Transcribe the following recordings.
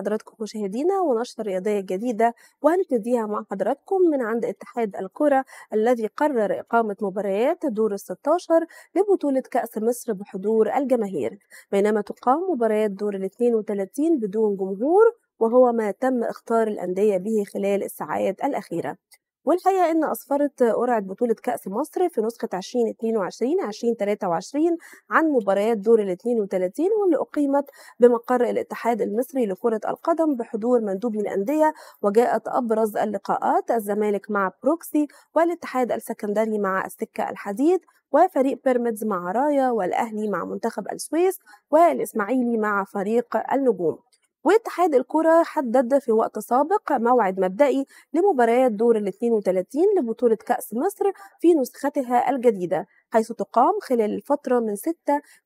حضراتكم مشاهدينا ونشرة رياضية جديدة وهنبتديها مع حضراتكم من عند اتحاد الكرة الذي قرر إقامة مباريات دور ال 16 لبطولة كأس مصر بحضور الجماهير. بينما تقام مباريات دور ال 32 بدون جمهور وهو ما تم اختار الأندية به خلال الساعات الأخيرة. والحقيقة إن أسفرت قرعة بطولة كأس مصر في نسخة 2022 2023 عن مباريات دور ال 32 واللي أقيمت بمقر الاتحاد المصري لكرة القدم بحضور مندوب من الأندية وجاءت أبرز اللقاءات الزمالك مع بروكسي والاتحاد السكندري مع السكة الحديد وفريق بيراميدز مع رايا والأهلي مع منتخب السويس والإسماعيلي مع فريق النجوم. واتحاد الكرة حدد في وقت سابق موعد مبدئي لمباريات دور ال 32 لبطولة كأس مصر في نسختها الجديدة حيث تقام خلال الفترة من 6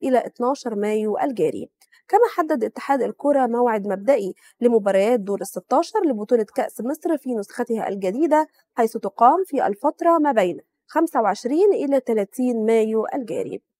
إلى 12 مايو الجاري. كما حدد اتحاد الكرة موعد مبدئي لمباريات دور ال 16 لبطولة كأس مصر في نسختها الجديدة حيث تقام في الفترة ما بين 25 إلى 30 مايو الجاري.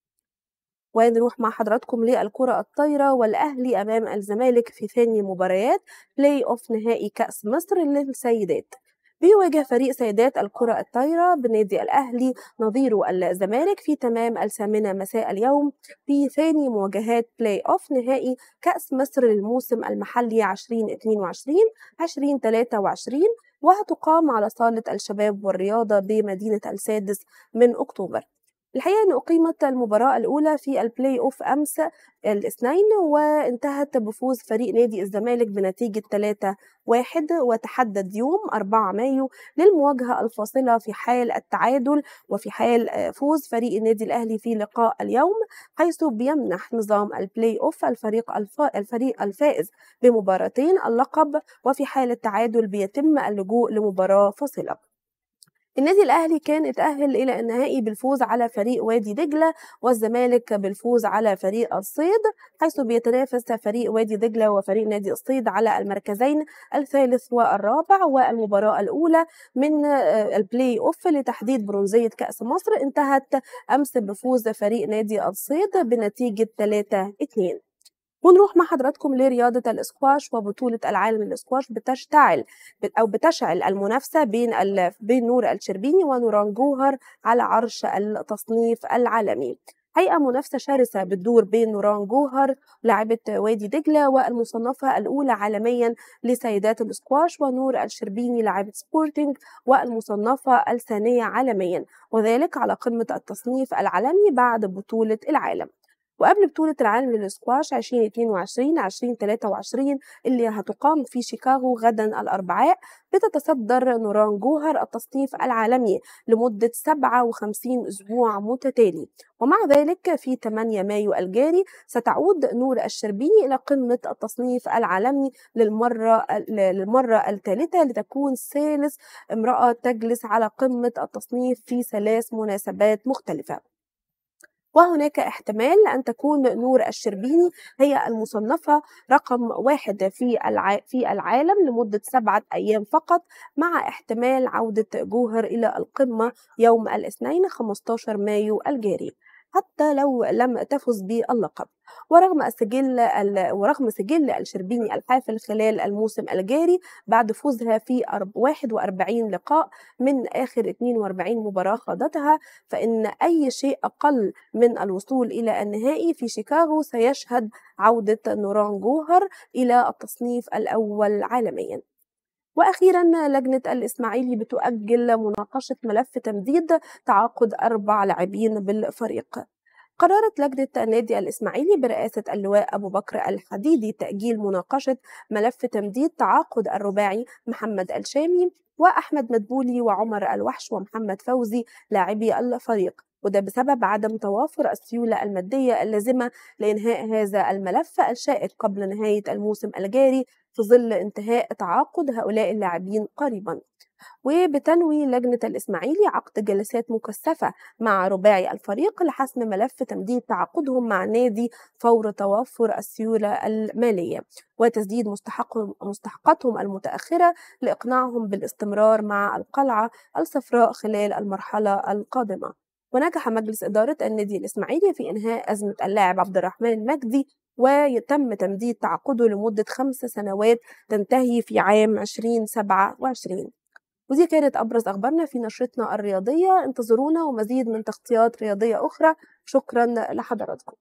ونروح مع حضراتكم للكرة الطايرة والأهلي أمام الزمالك في ثاني مباريات play off نهائي كأس مصر للسيدات. بيواجه فريق سيدات الكرة الطايرة بنادي الأهلي نظيره الزمالك في تمام الثامنة مساء اليوم في ثاني مواجهات play off نهائي كأس مصر للموسم المحلي 2022 2023 وهتقام على صالة الشباب والرياضة بمدينة السادس من أكتوبر. الحقيقة أن أقيمت المباراة الأولى في ال play off أمس الاثنين وانتهت بفوز فريق نادي الزمالك بنتيجة 3 واحد وتحدد يوم 4 مايو للمواجهة الفاصلة في حال التعادل وفي حال فوز فريق النادي الأهلي في لقاء اليوم حيث بيمنح نظام البلاي أوف الفريق الفريق الفائز بمباراتين اللقب وفي حال التعادل بيتم اللجوء لمباراة فاصلة. النادي الأهلي كان اتأهل إلى النهائي بالفوز على فريق وادي دجلة والزمالك بالفوز على فريق الصيد حيث بيتنافس فريق وادي دجلة وفريق نادي الصيد على المركزين الثالث والرابع والمباراة الأولى من البلاي اوف لتحديد برونزية كأس مصر. انتهت أمس بفوز فريق نادي الصيد بنتيجة 3 2 ونروح مع حضراتكم لرياضة الاسكواش وبطولة العالم للاسكواش بتشتعل أو بتشعل المنافسة بين بين نور الشربيني ونوران جوهر على عرش التصنيف العالمي. حقيقة منافسة شرسة بتدور بين نوران جوهر لاعبة وادي دجلة والمصنفة الأولى عالميا لسيدات الاسكواش ونور الشربيني لاعبة سبورتنج والمصنفة الثانية عالميا وذلك على قمة التصنيف العالمي بعد بطولة العالم. وقبل بطولة العالم للسكواش 2022 2023 اللي هتقام في شيكاغو غدا الأربعاء بتتصدر نوران جوهر التصنيف العالمي لمدة 57 أسبوع متتالي. ومع ذلك في 8 مايو الجاري ستعود نور الشربيني إلى قمة التصنيف العالمي للمرة للمرة الثالثة لتكون ثالث امرأة تجلس على قمة التصنيف في ثلاث مناسبات مختلفة. وهناك احتمال أن تكون نور الشربيني هي المصنفة رقم واحد في في العالم لمدة سبعة أيام فقط مع احتمال عودة جوهر إلى القمة يوم الاثنين 15 مايو الجاري. حتى لو لم تفز باللقب ورغم السجل ورغم سجل الشربيني الحافل خلال الموسم الجاري بعد فوزها في 41 لقاء من آخر 42 مباراة خاضتها فإن أي شيء أقل من الوصول إلى النهائي في شيكاغو سيشهد عودة نوران جوهر إلى التصنيف الأول عالميا. وأخيرا لجنة الإسماعيلي بتؤجل مناقشة ملف تمديد تعاقد أربع لاعبين بالفريق. قررت لجنة النادي الإسماعيلي برئاسة اللواء أبو بكر الحديدي تأجيل مناقشة ملف تمديد تعاقد الرباعي محمد الشامي وأحمد مدبولي وعمر الوحش ومحمد فوزي لاعبي الفريق. وده بسبب عدم توافر السيولة المادية اللازمة لإنهاء هذا الملف الشائك قبل نهاية الموسم الجاري في ظل انتهاء تعاقد هؤلاء اللاعبين قريبا. وبتنوي لجنة الإسماعيلي عقد جلسات مكثفة مع رباعي الفريق لحسم ملف تمديد تعاقدهم مع النادي فور توفر السيولة المالية. وتسديد مستحقاتهم المتأخرة لإقناعهم بالاستمرار مع القلعة الصفراء خلال المرحلة القادمة. ونجح مجلس إدارة النادي الإسماعيلي في إنهاء أزمة اللاعب عبد الرحمن مجدي ويتم تمديد تعاقده لمدة خمس سنوات تنتهي في عام 2027 ودي كانت أبرز أخبارنا في نشرتنا الرياضية. انتظرونا ومزيد من تغطيات رياضية أخرى. شكرا لحضراتكم.